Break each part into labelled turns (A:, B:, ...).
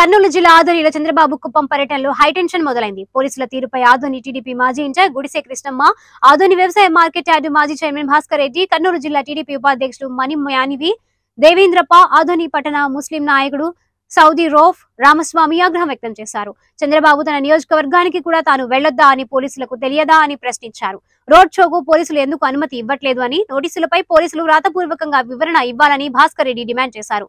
A: కర్నూలు జిల్లా ఆధ్వర్యంలో చంద్రబాబు కుప్పం పర్యటనలో హైటెన్షన్ మొదలైంది. పోలీసుల తీరుపై ఆదోని టీడీపీ మాజీ ఇన్ఛార్జ్ గుడిసే కృష్ణమ్మ ఆదోని వ్యవసాయ మార్కెట్ యార్డు మాజీ చైర్మన్ భాస్కర్ రెడ్డి కర్నూలు జిల్లా టీడీపీ ఉపాధ్యక్షుడు మణి యానివి దేవేంద్రప్ప ఆదోని పట్టణ ముస్లిం నాయకుడు సౌదీ రోఫ్ రామస్వామి ఆగ్రహం వ్యక్తం చేశారు. చంద్రబాబు తన నియోజకవర్గానికి కూడా తాను వెళ్ళొద్దా అని పోలీసులకు తెలియదా అని ప్రశ్నించారు. రోడ్ షోకు పోలీసులు ఎందుకు అనుమతి ఇవ్వట్లేదు అని నోటీసులపై పోలీసులు రాతపూర్వకంగా వివరణ ఇవ్వాలని భాస్కర్ రెడ్డి డిమాండ్ చేశారు.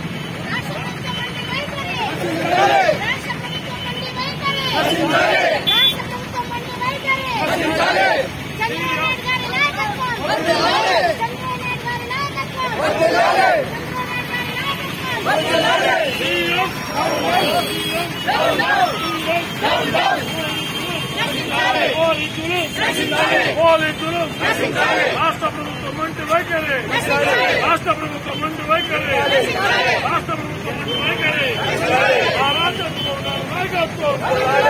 B: రాష్ట్ర ప్రభుత్వం మంచి వైఖరి రాష్ట్ర ప్రభుత్వం మంచి వైఖరి రాష్ట్ర ప్రభుత్వం మంచి వైఖరి ఆ రాష్ట్ర ప్రభుత్వం నాయకత్వం ఆ రాష్ట్ర ప్రభుత్వం నాయకత్వం